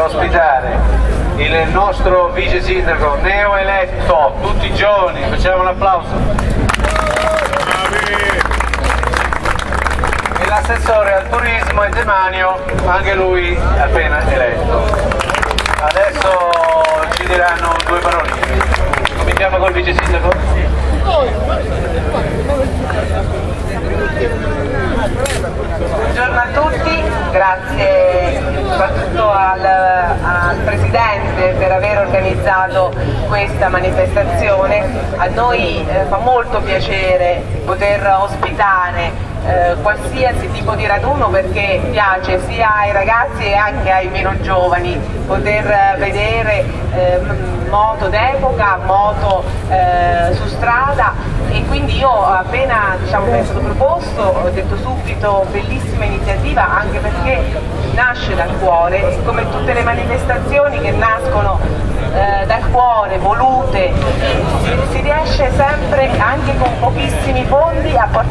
ospitare il nostro vice sindaco neoeletto, tutti i giorni, facciamo un applauso. E l'assessore al turismo e demanio, anche lui appena eletto. Adesso ci diranno due paroline. Cominciamo col vice sindaco? Buongiorno a tutti, grazie soprattutto al, al Presidente per aver organizzato questa manifestazione. A noi eh, fa molto piacere poter ospitare eh, qualsiasi tipo di raduno perché piace sia ai ragazzi e anche ai meno giovani poter eh, vedere eh, moto d'epoca, moto eh, su strada. E quindi io appena diciamo, mi è stato proposto ho detto subito bellissima iniziativa anche perché nasce dal cuore come tutte le manifestazioni che nascono eh, dal cuore, volute, si riesce sempre anche con pochissimi fondi a portare